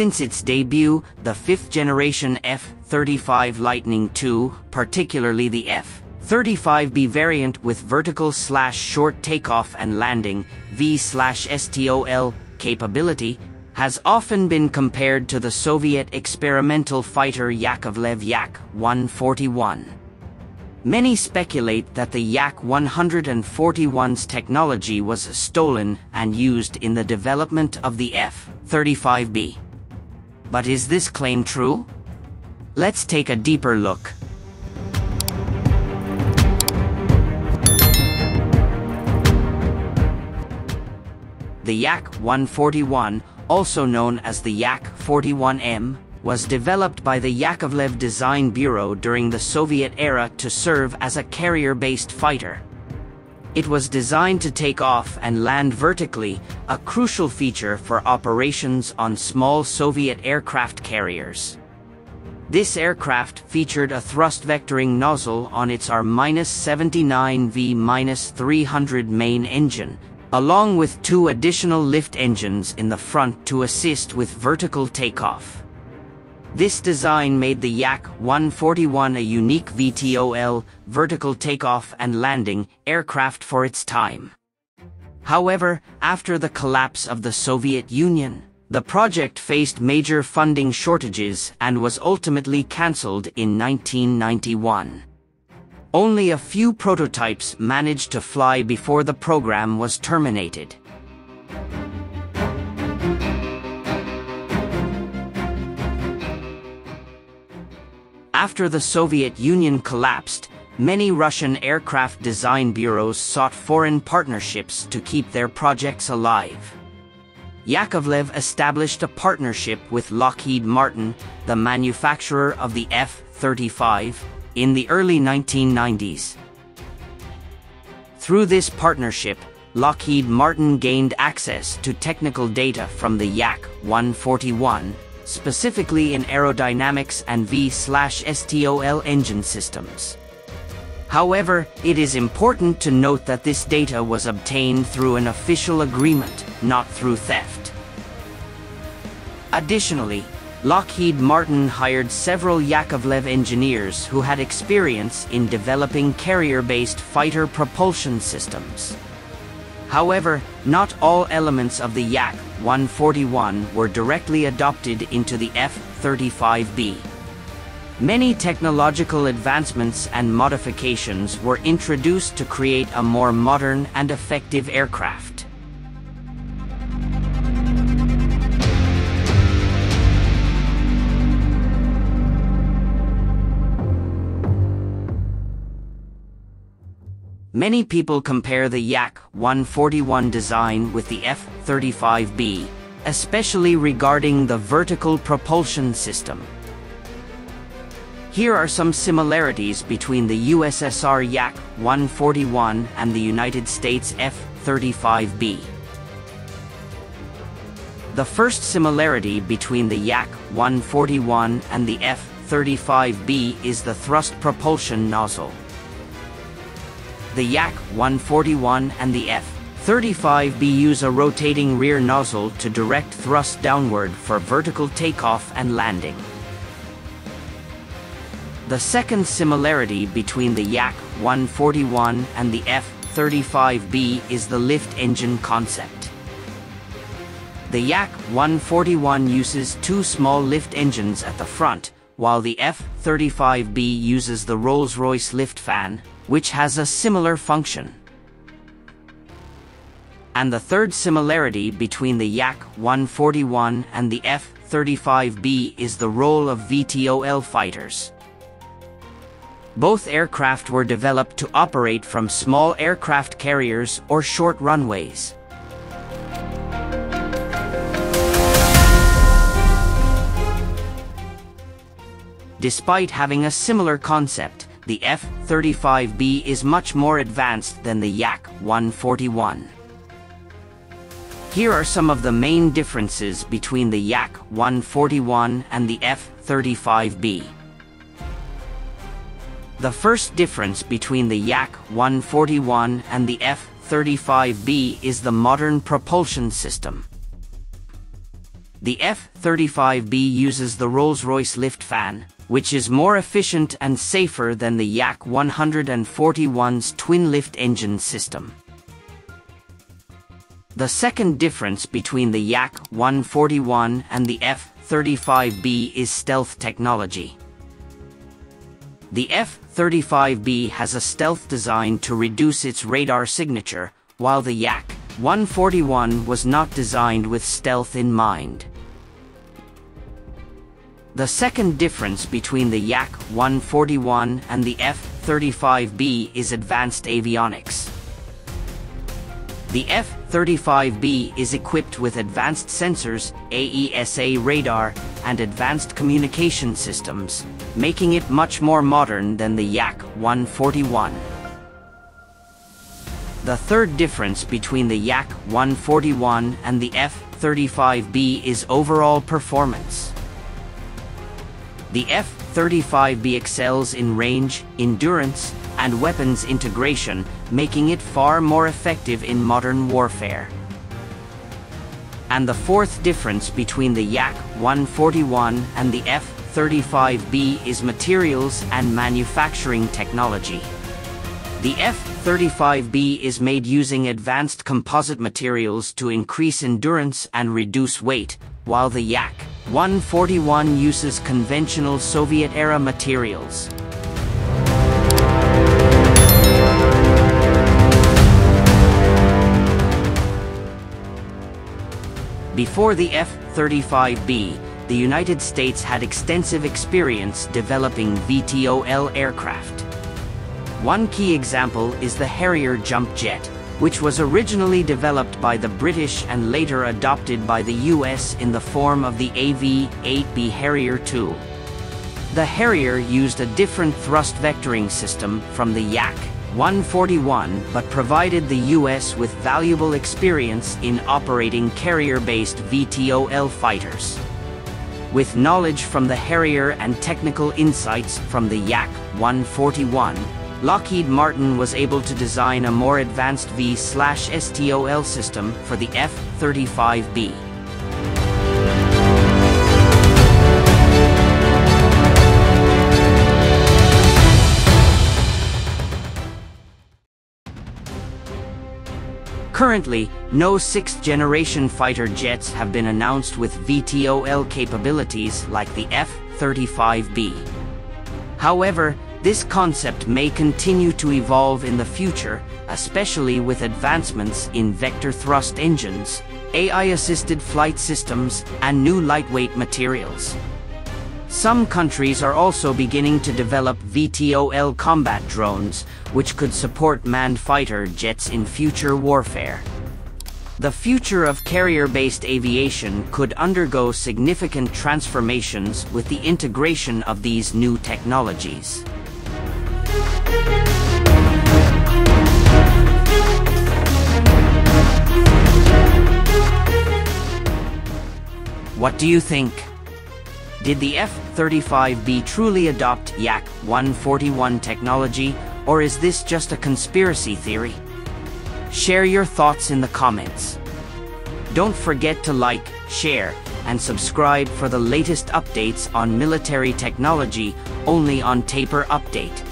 Since its debut, the fifth generation F-35 Lightning II, particularly the F-35B variant with vertical slash short takeoff and landing, V slash STOL, capability, has often been compared to the Soviet experimental fighter Yakovlev Yak-141. Many speculate that the Yak-141's technology was stolen and used in the development of the F-35B. But is this claim true? Let's take a deeper look. The Yak-141, also known as the Yak-41M, was developed by the Yakovlev Design Bureau during the Soviet era to serve as a carrier-based fighter. It was designed to take off and land vertically, a crucial feature for operations on small Soviet aircraft carriers. This aircraft featured a thrust vectoring nozzle on its R-79V-300 main engine, along with two additional lift engines in the front to assist with vertical takeoff. This design made the Yak-141 a unique VTOL, vertical takeoff and landing, aircraft for its time. However, after the collapse of the Soviet Union, the project faced major funding shortages and was ultimately cancelled in 1991. Only a few prototypes managed to fly before the program was terminated. After the Soviet Union collapsed, many Russian aircraft design bureaus sought foreign partnerships to keep their projects alive. Yakovlev established a partnership with Lockheed Martin, the manufacturer of the F-35, in the early 1990s. Through this partnership, Lockheed Martin gained access to technical data from the Yak-141, specifically in aerodynamics and V-STOL engine systems. However, it is important to note that this data was obtained through an official agreement, not through theft. Additionally, Lockheed Martin hired several Yakovlev engineers who had experience in developing carrier-based fighter propulsion systems. However, not all elements of the Yak-141 were directly adopted into the F-35B. Many technological advancements and modifications were introduced to create a more modern and effective aircraft. Many people compare the Yak-141 design with the F-35B, especially regarding the vertical propulsion system. Here are some similarities between the USSR Yak-141 and the United States F-35B. The first similarity between the Yak-141 and the F-35B is the thrust propulsion nozzle the Yak-141 and the F-35B use a rotating rear nozzle to direct thrust downward for vertical takeoff and landing. The second similarity between the Yak-141 and the F-35B is the lift engine concept. The Yak-141 uses two small lift engines at the front, while the F-35B uses the Rolls-Royce lift fan, which has a similar function. And the third similarity between the Yak-141 and the F-35B is the role of VTOL fighters. Both aircraft were developed to operate from small aircraft carriers or short runways. Despite having a similar concept, the F-35B is much more advanced than the Yak-141. Here are some of the main differences between the Yak-141 and the F-35B. The first difference between the Yak-141 and the F-35B is the modern propulsion system. The F-35B uses the Rolls-Royce lift fan, which is more efficient and safer than the Yak 141's twin-lift engine system. The second difference between the Yak 141 and the F-35B is stealth technology. The F-35B has a stealth design to reduce its radar signature, while the Yak 141 was not designed with stealth in mind. The second difference between the Yak 141 and the F-35B is advanced avionics. The F-35B is equipped with advanced sensors, AESA radar, and advanced communication systems, making it much more modern than the Yak 141. The third difference between the Yak 141 and the F-35B is overall performance. The F-35B excels in range, endurance, and weapons integration, making it far more effective in modern warfare. And the fourth difference between the Yak 141 and the F-35B is materials and manufacturing technology. The F-35B is made using advanced composite materials to increase endurance and reduce weight, while the Yak 141 uses conventional Soviet-era materials. Before the F-35B, the United States had extensive experience developing VTOL aircraft. One key example is the Harrier jump jet, which was originally developed by the British and later adopted by the US in the form of the AV-8B Harrier II. The Harrier used a different thrust vectoring system from the Yak 141 but provided the US with valuable experience in operating carrier-based VTOL fighters. With knowledge from the Harrier and technical insights from the Yak 141, Lockheed Martin was able to design a more advanced V-STOL system for the F-35B. Currently, no sixth-generation fighter jets have been announced with VTOL capabilities like the F-35B. However, this concept may continue to evolve in the future, especially with advancements in vector thrust engines, AI-assisted flight systems, and new lightweight materials. Some countries are also beginning to develop VTOL combat drones, which could support manned fighter jets in future warfare. The future of carrier-based aviation could undergo significant transformations with the integration of these new technologies. What do you think? Did the F-35B truly adopt Yak 141 technology, or is this just a conspiracy theory? Share your thoughts in the comments. Don't forget to like, share, and subscribe for the latest updates on military technology only on Tapur Update.